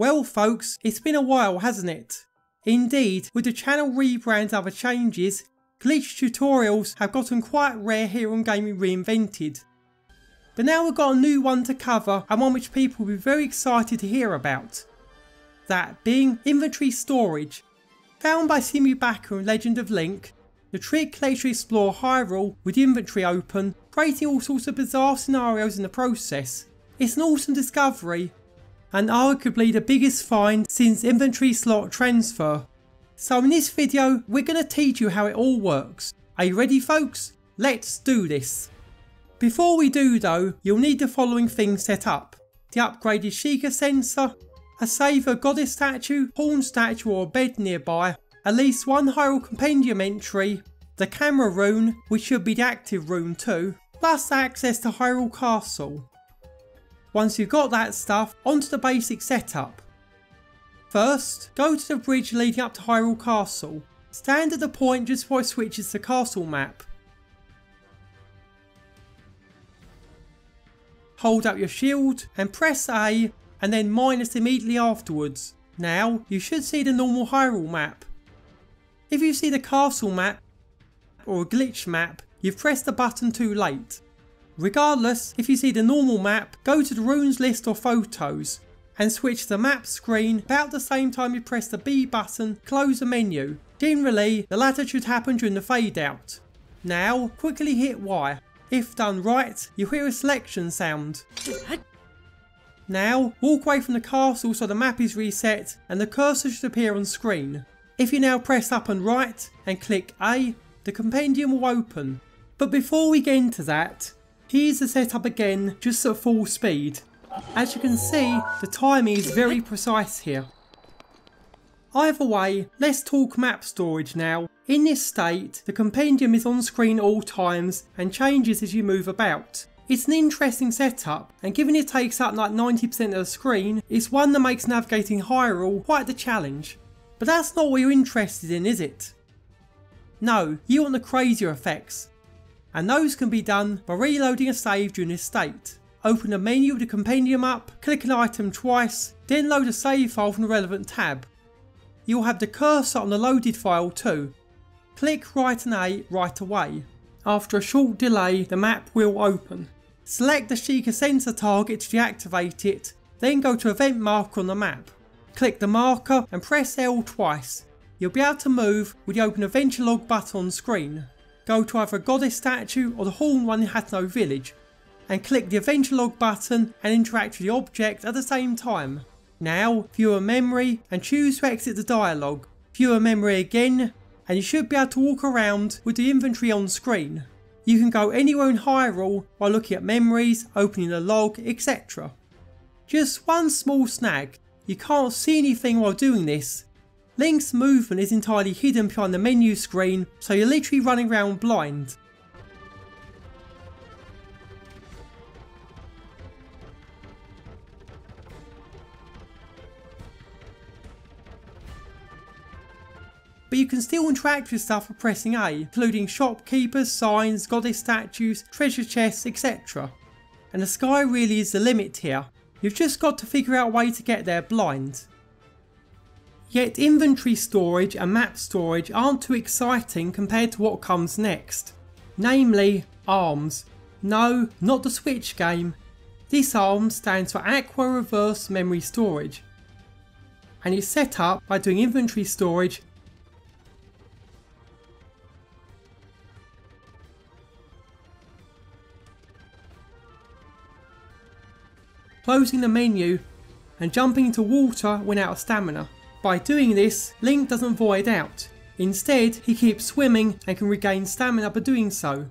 Well folks, it's been a while hasn't it? Indeed, with the channel rebrand and other changes, glitch tutorials have gotten quite rare here on Gaming Reinvented. But now we've got a new one to cover and one which people will be very excited to hear about. That being inventory storage. Found by Simu Baka in Legend of Link, the trick lets you explore Hyrule with inventory open, creating all sorts of bizarre scenarios in the process. It's an awesome discovery and arguably the biggest find since inventory slot transfer. So in this video we're going to teach you how it all works. Are you ready folks? Let's do this. Before we do though, you'll need the following things set up. The upgraded Sheikah sensor, a Saver goddess statue, horn statue or bed nearby, at least one Hyrule Compendium entry, the camera rune, which should be the active rune too, plus access to Hyrule Castle. Once you've got that stuff, onto the basic setup. First, go to the bridge leading up to Hyrule Castle. Stand at the point just before it switches to castle map. Hold up your shield and press A and then minus immediately afterwards. Now, you should see the normal Hyrule map. If you see the castle map or a glitch map, you've pressed the button too late. Regardless, if you see the normal map, go to the runes list or photos and switch the map screen about the same time you press the B button, close the menu. Generally, the latter should happen during the fade out. Now, quickly hit Y. If done right, you hear a selection sound. Now, walk away from the castle so the map is reset and the cursor should appear on screen. If you now press up and right and click A, the compendium will open. But before we get into that, Here's the setup again, just at full speed. As you can see, the timing is very precise here. Either way, let's talk map storage now. In this state, the compendium is on screen all times and changes as you move about. It's an interesting setup, and given it takes up like 90% of the screen, it's one that makes navigating Hyrule quite the challenge. But that's not what you're interested in, is it? No, you want the crazier effects, and those can be done by reloading a save during this state. Open the menu of the compendium up, click an item twice, then load a save file from the relevant tab. You'll have the cursor on the loaded file too. Click Write an A right away. After a short delay, the map will open. Select the Sheikah sensor target to deactivate it, then go to event marker on the map. Click the marker and press L twice. You'll be able to move with the open adventure log button on screen go to either a goddess statue or the horn one in Hateno village and click the adventure log button and interact with the object at the same time. Now view a memory and choose to exit the dialogue. View a memory again and you should be able to walk around with the inventory on screen. You can go anywhere in Hyrule by looking at memories, opening the log, etc. Just one small snag, you can't see anything while doing this Link's movement is entirely hidden behind the menu screen, so you're literally running around blind. but you can still interact with stuff by pressing A, including shopkeepers, signs, goddess statues, treasure chests, etc. And the sky really is the limit here. You've just got to figure out a way to get there blind. Yet inventory storage and map storage aren't too exciting compared to what comes next. Namely, ARMS. No, not the Switch game. This ARMS stands for Aqua Reverse Memory Storage. And it's set up by doing inventory storage closing the menu and jumping into water when out of stamina. By doing this, Link doesn't void out. Instead, he keeps swimming and can regain stamina by doing so.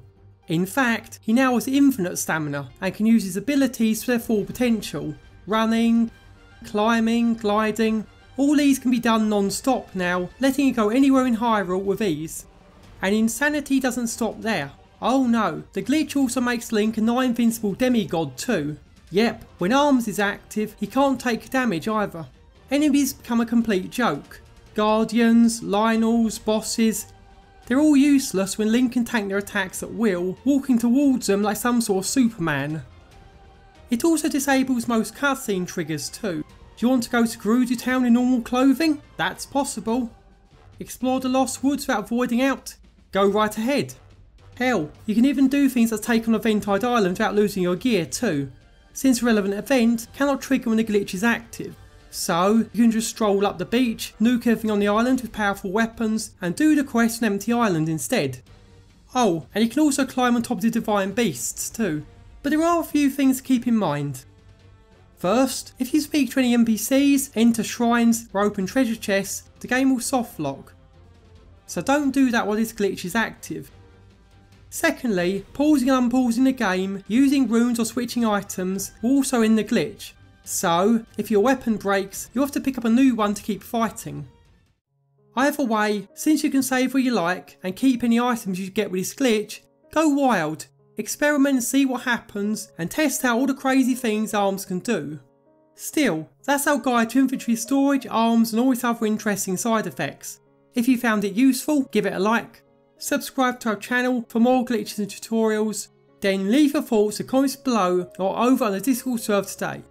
In fact, he now has infinite stamina and can use his abilities to their full potential. Running, climbing, gliding, all these can be done non-stop now, letting you go anywhere in Hyrule with ease. And insanity doesn't stop there. Oh no, the glitch also makes Link a non-invincible demigod too. Yep, when Arms is active, he can't take damage either enemies become a complete joke. Guardians, Lynels, bosses, they're all useless when Link can tank their attacks at will, walking towards them like some sort of Superman. It also disables most cutscene triggers too. Do you want to go to Gerudo Town in normal clothing? That's possible. Explore the Lost Woods without voiding out? Go right ahead. Hell, you can even do things like take on Eventide Island without losing your gear too, since a relevant event cannot trigger when the glitch is active. So, you can just stroll up the beach, nuke everything on the island with powerful weapons, and do the quest on Empty Island instead. Oh, and you can also climb on top of the Divine Beasts too. But there are a few things to keep in mind. First, if you speak to any NPCs, enter shrines, or open treasure chests, the game will soft lock. So don't do that while this glitch is active. Secondly, pausing and unpausing the game, using runes or switching items also end the glitch. So, if your weapon breaks, you have to pick up a new one to keep fighting. Either way, since you can save where you like and keep any items you get with this glitch, go wild, experiment and see what happens and test out all the crazy things arms can do. Still, that's our guide to inventory storage, arms and all its other interesting side effects. If you found it useful, give it a like subscribe to our channel for more glitches and tutorials, then leave your thoughts the comments below or over on the Discord server today.